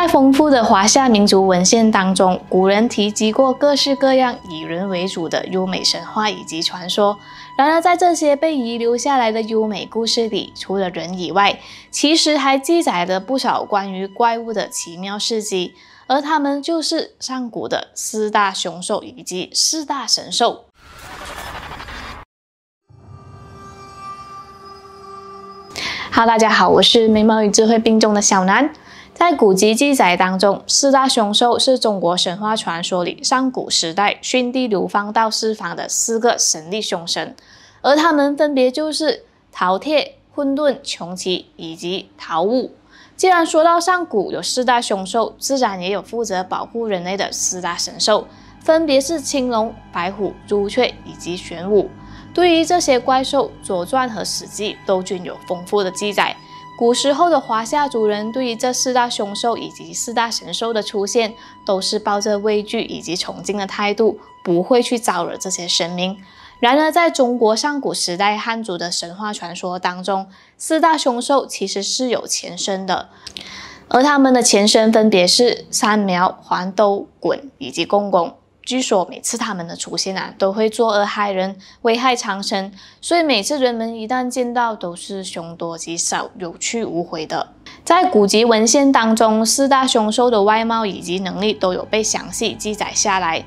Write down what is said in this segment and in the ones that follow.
在丰富的华夏民族文献当中，古人提及过各式各样以人为主的优美神话以及传说。然而，在这些被遗留下来的优美故事里，除了人以外，其实还记载了不少关于怪物的奇妙事迹，而他们就是上古的四大凶兽以及四大神兽。哈，大家好，我是美貌与智慧并重的小南。在古籍记载当中，四大凶兽是中国神话传说里上古时代舜帝流放到四方的四个神力凶神，而他们分别就是饕餮、混沌、穷奇以及饕鹗。既然说到上古有四大凶兽，自然也有负责保护人类的四大神兽，分别是青龙、白虎、朱雀以及玄武。对于这些怪兽，《左传》和《史记》都均有丰富的记载。古时候的华夏族人对于这四大凶兽以及四大神兽的出现，都是抱着畏惧以及崇敬的态度，不会去招惹这些神明。然而，在中国上古时代汉族的神话传说当中，四大凶兽其实是有前身的，而他们的前身分别是三苗、黄豆、鲧以及公公。据说每次他们的出现啊，都会作恶害人，危害苍生，所以每次人们一旦见到，都是凶多吉少，有去无回的。在古籍文献当中，四大凶兽的外貌以及能力都有被详细记载下来。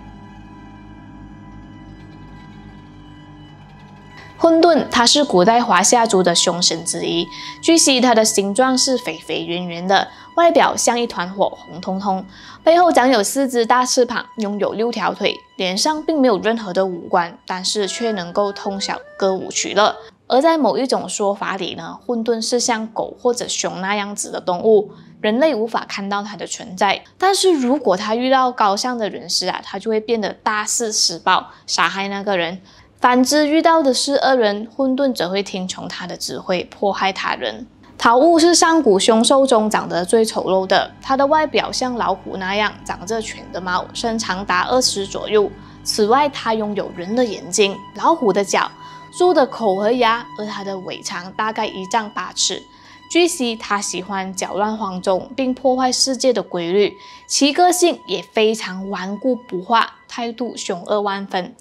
混沌，它是古代华夏族的凶神之一。据悉，它的形状是肥肥圆圆的，外表像一团火，红彤彤，背后长有四只大翅膀，拥有六条腿，脸上并没有任何的五官，但是却能够通晓歌舞取乐。而在某一种说法里呢，混沌是像狗或者熊那样子的动物，人类无法看到它的存在。但是如果它遇到高尚的人士啊，它就会变得大肆施暴，杀害那个人。反之，遇到的是恶人，混沌则会听从他的指挥，迫害他人。饕鹗是上古凶兽中长得最丑陋的，它的外表像老虎那样长着犬的毛，身长达二尺左右。此外，它拥有人的眼睛、老虎的脚、猪的口和牙，而它的尾长大概一丈八尺。据悉，他喜欢搅乱荒众，并破坏世界的规律，其个性也非常顽固不化，态度凶恶万分。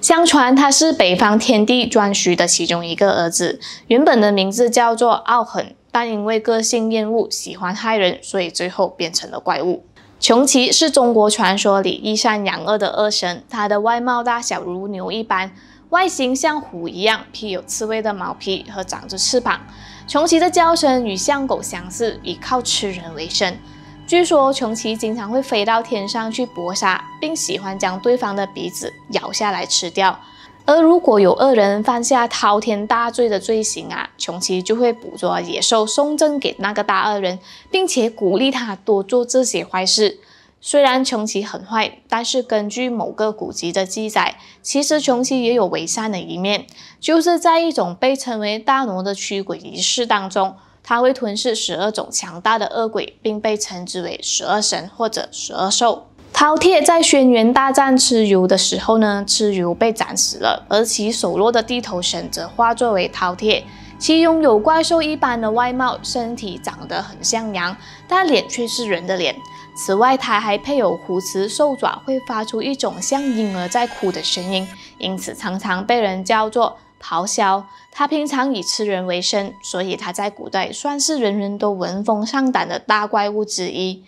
相传他是北方天帝颛顼的其中一个儿子，原本的名字叫做傲狠，但因为个性厌恶、喜欢害人，所以最后变成了怪物。穷奇是中国传说里一善养恶的恶神，他的外貌大小如牛一般，外形像虎一样，披有刺猬的毛皮和长着翅膀。穷奇的叫声与像狗相似，以靠吃人为生。据说穷奇经常会飞到天上去搏杀，并喜欢将对方的鼻子咬下来吃掉。而如果有恶人犯下滔天大罪的罪行啊，穷奇就会捕捉野兽送赠给那个大恶人，并且鼓励他多做这些坏事。虽然穷奇很坏，但是根据某个古籍的记载，其实穷奇也有为善的一面，就是在一种被称为大挪的驱鬼仪式当中，他会吞噬十二种强大的恶鬼，并被称之为十二神或者十二兽。饕餮在轩辕大战蚩尤的时候呢，蚩尤被斩死了，而其手落的地头神则化作为饕餮，其拥有怪兽一般的外貌，身体长得很像羊，但脸却是人的脸。此外，它还配有虎齿兽爪，会发出一种像婴儿在哭的声音，因此常常被人叫做咆哮。它平常以吃人为生，所以它在古代算是人人都闻风丧胆的大怪物之一。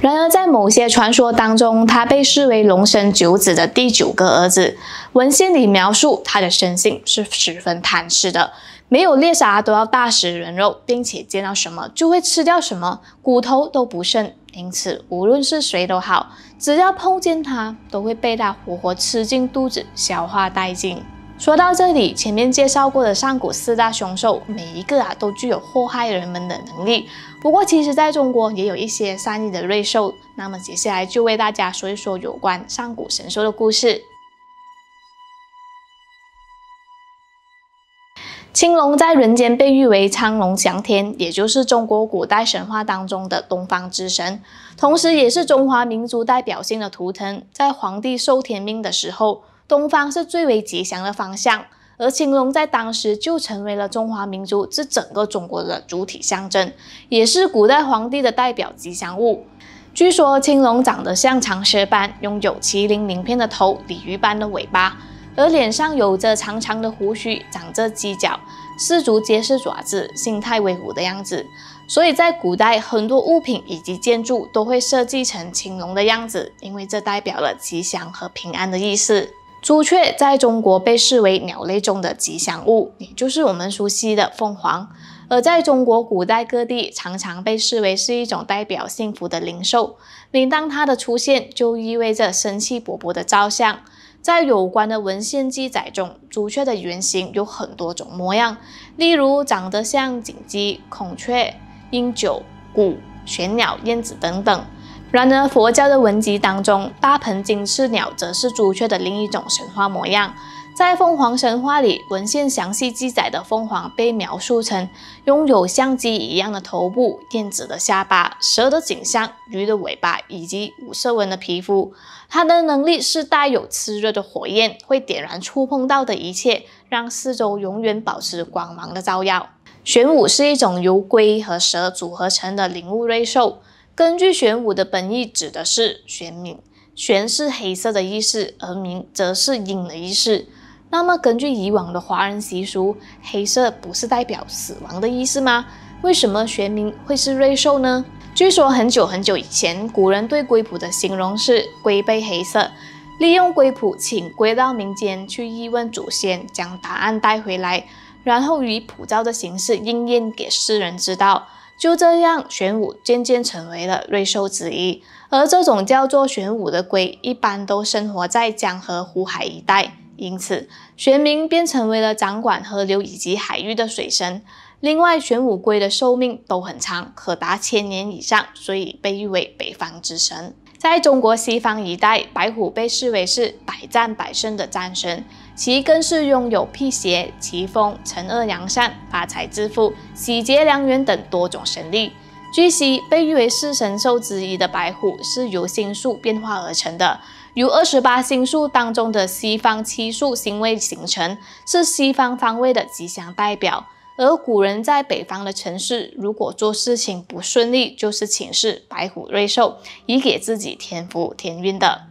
然而，在某些传说当中，它被视为龙神九子的第九个儿子。文献里描述它的生性是十分贪吃的。没有猎杀都要大食人肉，并且见到什么就会吃掉什么，骨头都不剩。因此，无论是谁都好，只要碰见它，都会被它活活吃进肚子，消化殆尽。说到这里，前面介绍过的上古四大凶兽，每一个啊都具有祸害人们的能力。不过，其实在中国也有一些善意的瑞兽。那么，接下来就为大家说一说有关上古神兽的故事。青龙在人间被誉为苍龙翔天，也就是中国古代神话当中的东方之神，同时也是中华民族代表性的图腾。在皇帝受天命的时候，东方是最为吉祥的方向，而青龙在当时就成为了中华民族这整个中国的主体象征，也是古代皇帝的代表吉祥物。据说青龙长得像长蛇般，拥有麒麟鳞片的头、鲤鱼般的尾巴，而脸上有着长长的胡须，长着犄角，四足皆是爪子，形态威武的样子。所以在古代，很多物品以及建筑都会设计成青龙的样子，因为这代表了吉祥和平安的意思。朱雀在中国被视为鸟类中的吉祥物，也就是我们熟悉的凤凰。而在中国古代各地，常常被视为是一种代表幸福的灵兽。每当它的出现，就意味着生气勃勃的照相。在有关的文献记载中，朱雀的原型有很多种模样，例如长得像锦鸡、孔雀。鹰九、鼓、玄鸟、燕子等等。然而，佛教的文集当中，大鹏金翅鸟则是朱雀的另一种神话模样。在凤凰神话里，文献详细记载的凤凰被描述成拥有像鸡一样的头部、燕子的下巴、蛇的颈项、鱼的尾巴以及五色纹的皮肤。它的能力是带有炽热的火焰，会点燃触碰到的一切，让四周永远保持光芒的照耀。玄武是一种由龟和蛇组合成的灵物瑞兽。根据玄武的本意，指的是玄冥。玄是黑色的意思，而冥则是阴的意思。那么，根据以往的华人习俗，黑色不是代表死亡的意思吗？为什么玄冥会是瑞兽呢？据说很久很久以前，古人对龟卜的形容是龟背黑色，利用龟卜请龟到民间去议问祖先，将答案带回来。然后以普照的形式应验给世人知道，就这样，玄武渐渐成为了瑞兽之一。而这种叫做玄武的龟，一般都生活在江河湖海一带，因此玄冥便成为了掌管河流以及海域的水神。另外，玄武龟的寿命都很长，可达千年以上，所以被誉为北方之神。在中国西方一带，白虎被视为是百战百胜的战神。其更是拥有辟邪、祈风、惩恶扬善、发财致富、喜结良缘等多种神力。据悉，被誉为四神兽之一的白虎是由星宿变化而成的，由二十八星宿当中的西方七宿星位形成，是西方方位的吉祥代表。而古人在北方的城市，如果做事情不顺利，就是请示白虎瑞兽，以给自己添福添运的。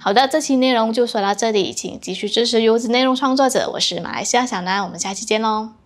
好的，这期内容就说到这里，请继续支持优质内容创作者。我是马来西亚小南，我们下期见喽。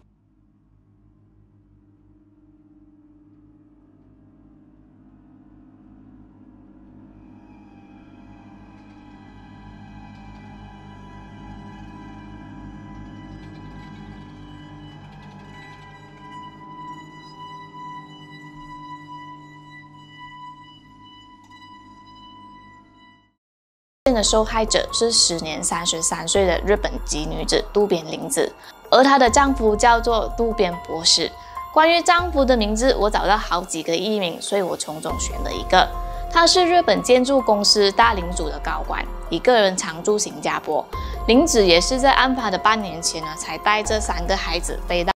的受害者是时年三十三岁的日本籍女子渡边玲子，而她的丈夫叫做渡边博士。关于丈夫的名字，我找到好几个艺名，所以我从中选了一个。他是日本建筑公司大领主的高管，一个人常驻新加坡。玲子也是在案发的半年前呢，才带着三个孩子飞到。